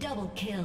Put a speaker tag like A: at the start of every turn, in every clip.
A: Double kill.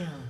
A: Double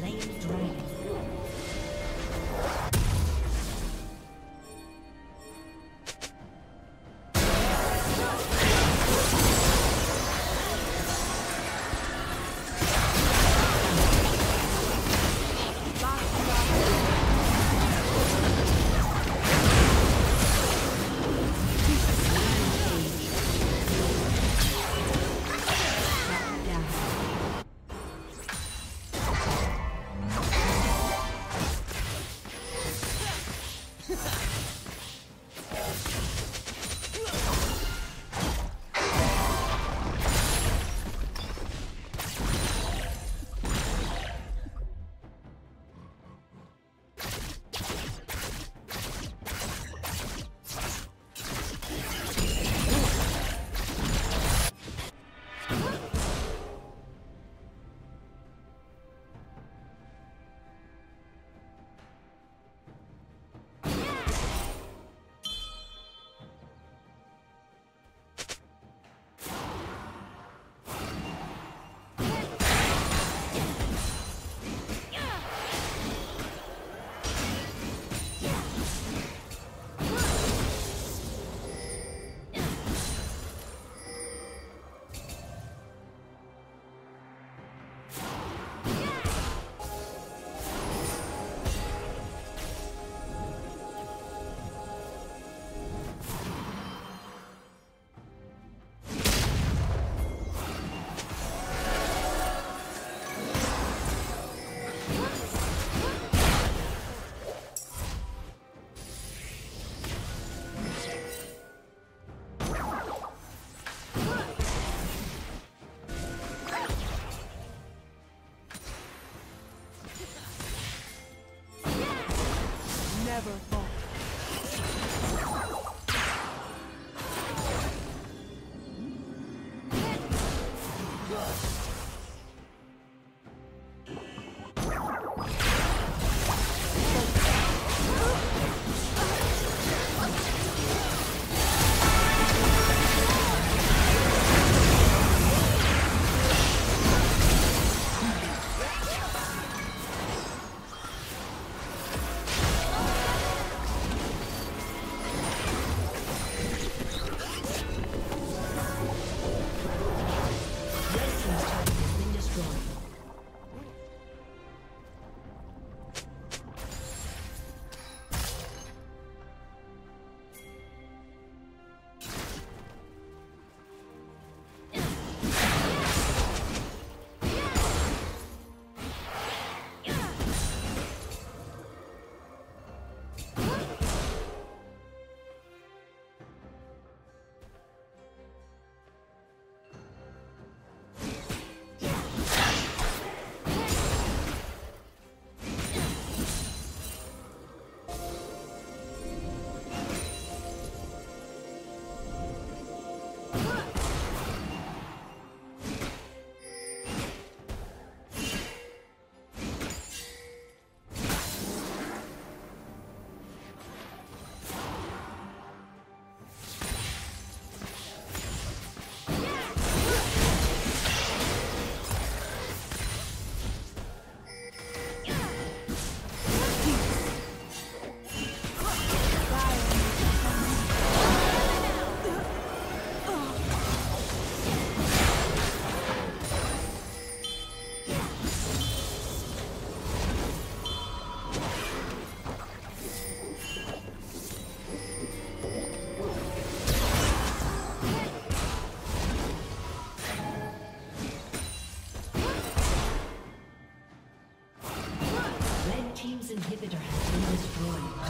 A: Slain. destroyed.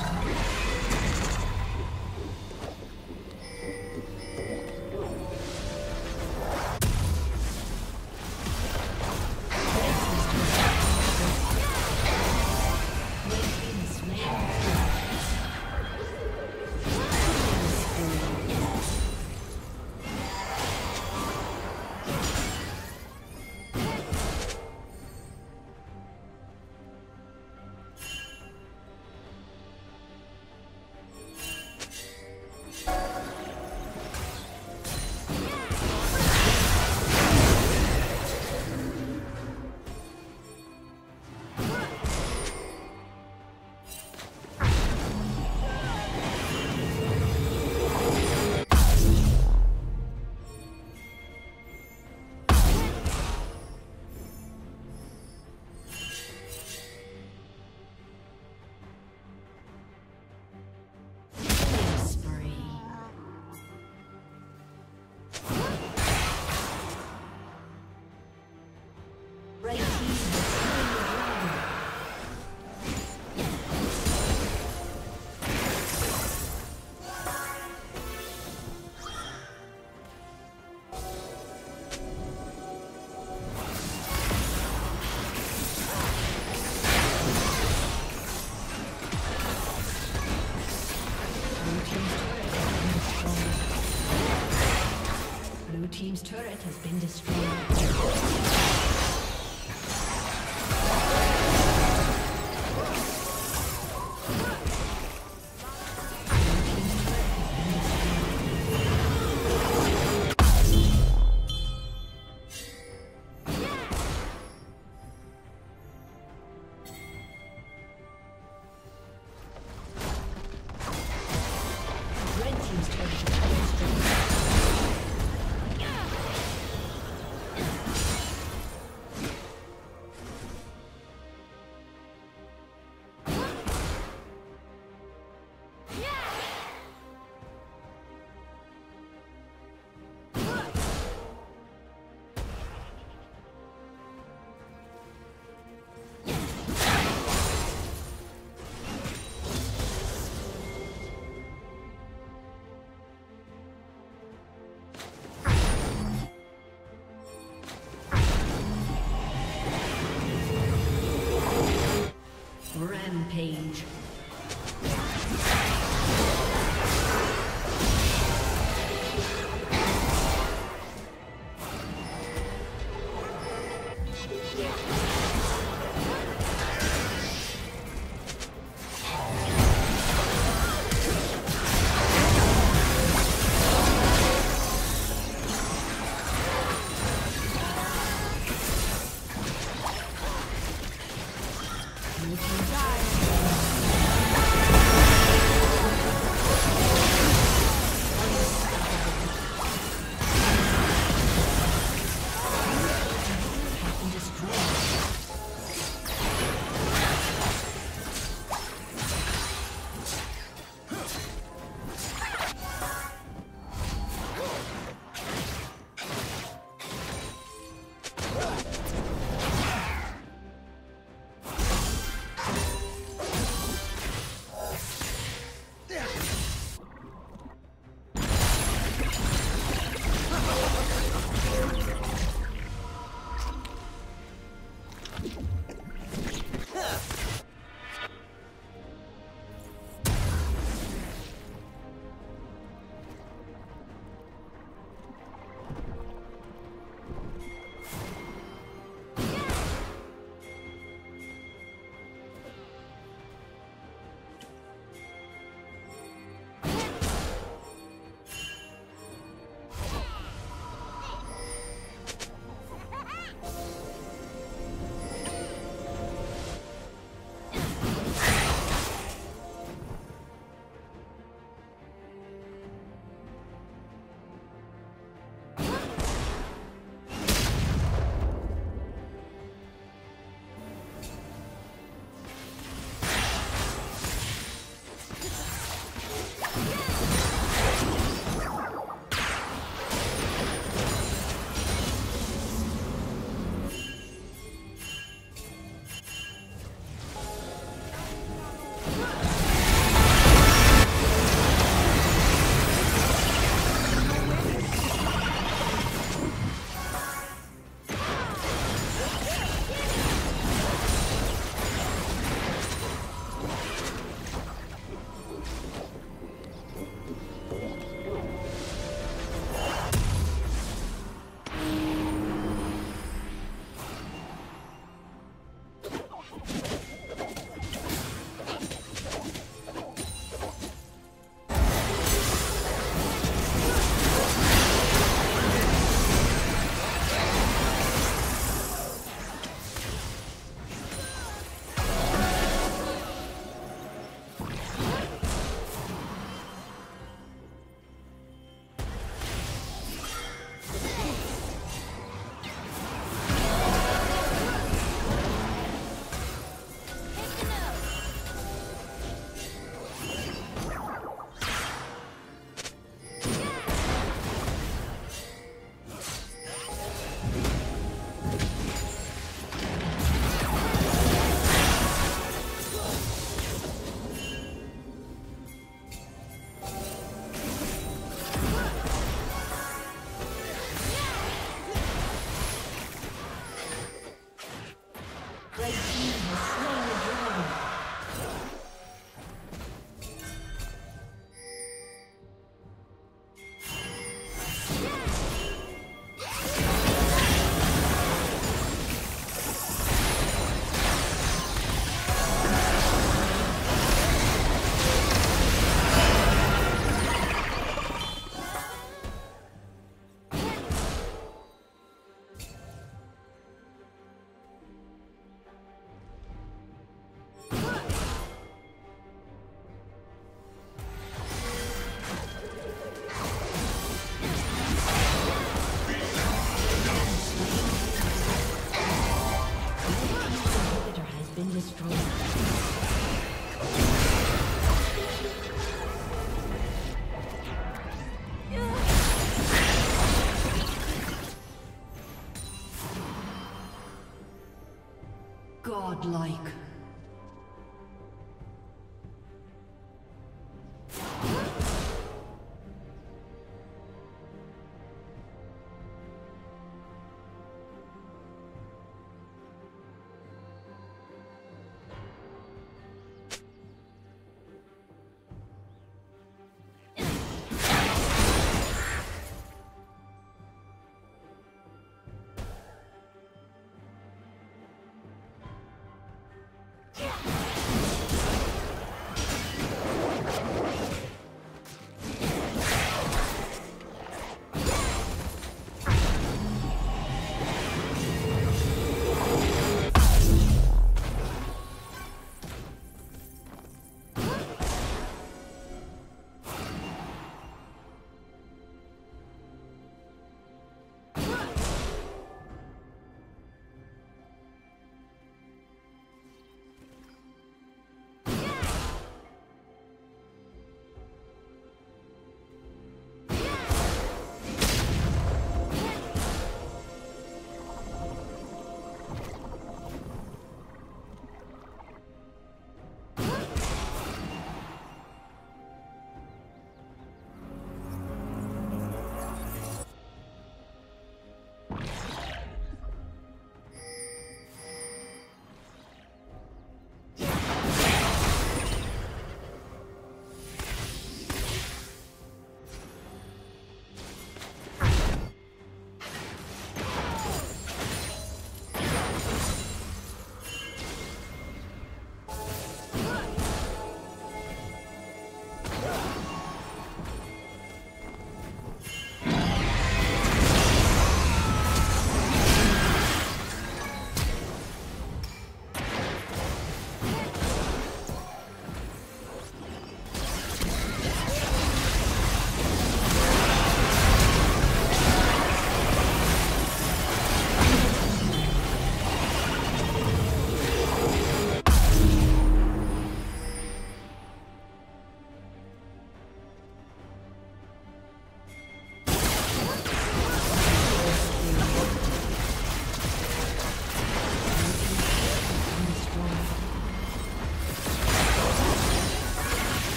B: Godlike.